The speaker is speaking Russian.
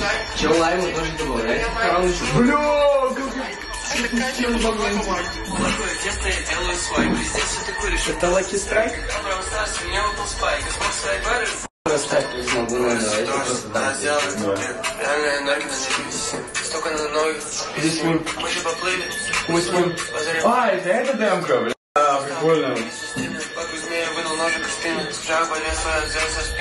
лайм. Че лайму тоже добавляйте в короночку. Бля, Это Lucky Strike? Расставь, не смогу, но Это просто дам. Реальная энергия на ней Столько на ноги. Здесь мы... Мы же поплыли. Мы с ним... А, это эта демка, бля. А, прикольно. Как змея вынул ножик из спины. Сжав, повес взял со спины.